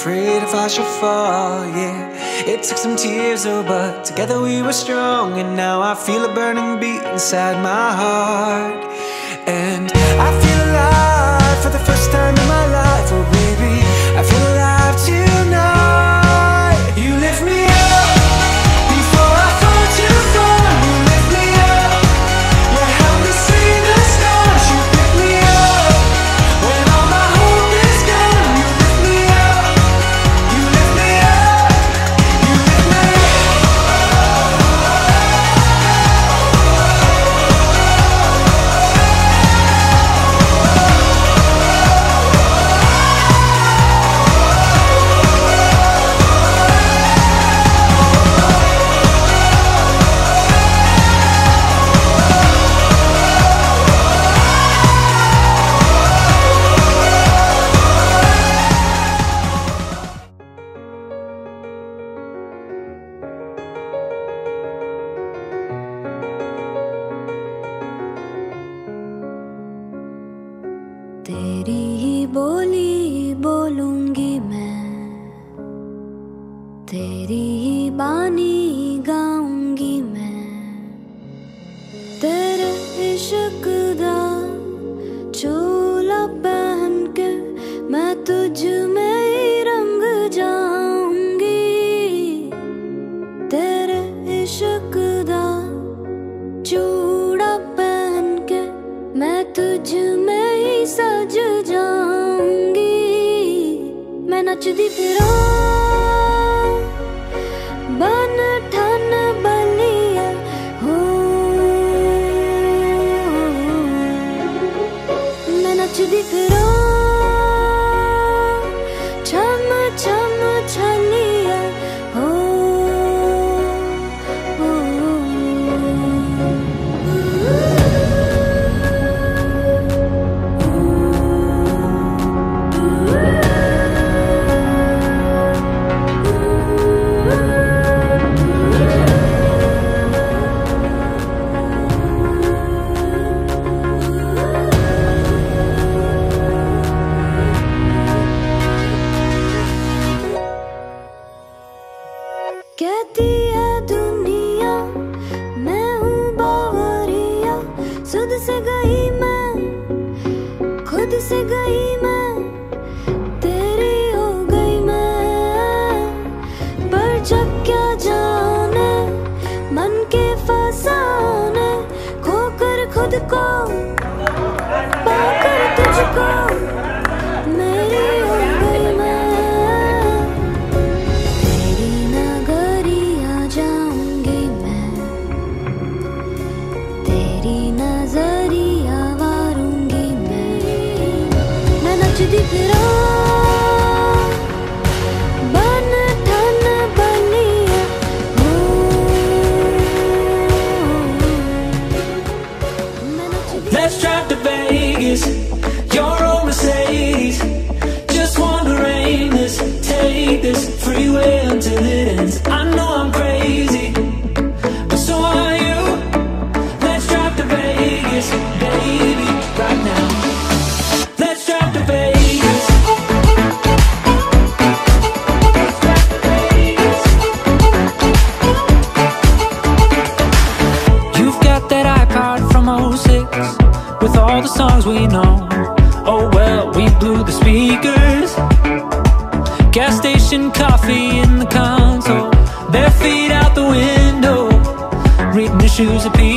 afraid if I should fall. Yeah, it took some tears, oh, but together we were strong. And now I feel a burning beat inside my heart. And I feel alive for the first time in my life. तेरे इश्क दा चोला पहन के मैं तुझ में रंग जाऊँगी। तेरे इश्कदा चूड़ा पहन के मैं तुझ में ही सज जाऊँगी। मैं नचदी फिरा Pode com. Pode com. Let's drive to Vegas, your old Mercedes. Just wanna rain this, take this freeway until it ends. I know I'm crazy, songs we know. Oh well, we blew the speakers. Gas station coffee in the console. Bare feet out the window. Reading issues of P